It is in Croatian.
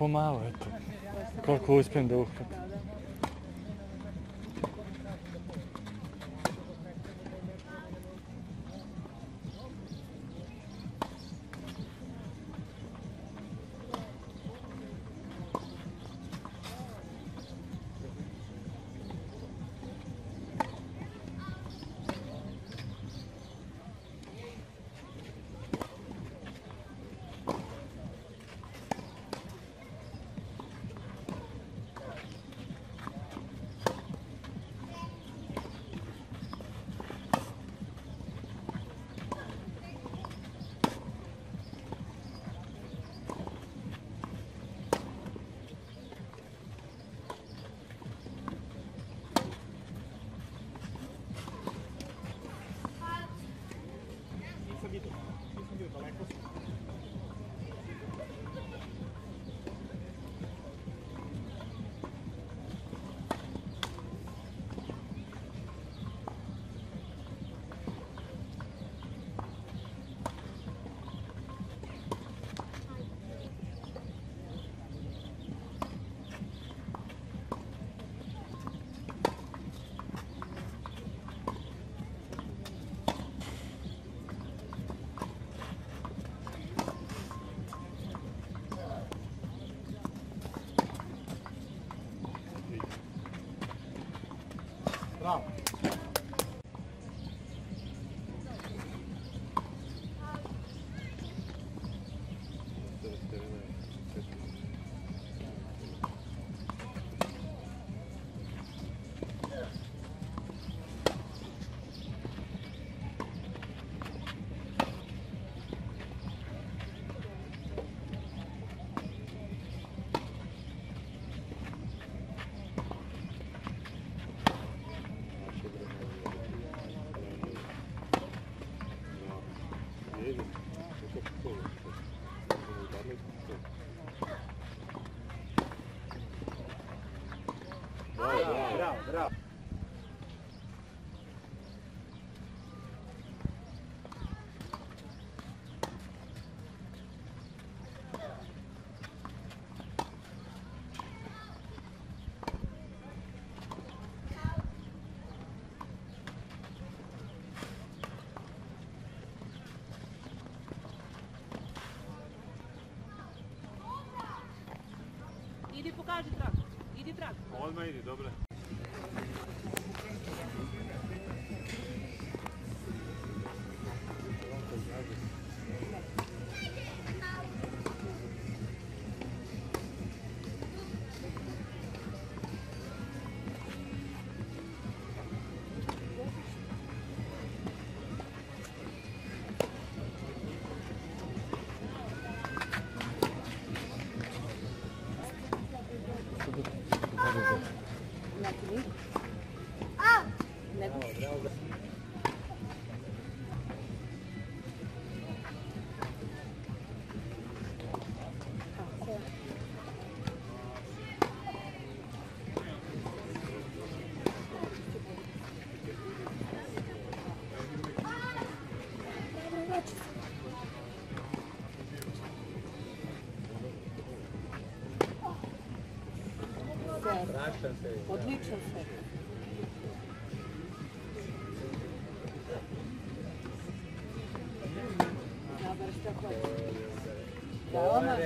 Pomalo, eto. Koliko uspijem da uhvatim. Trag. Odmah idi, dobro. Odlično se. Nabereš tako. Da, odmah.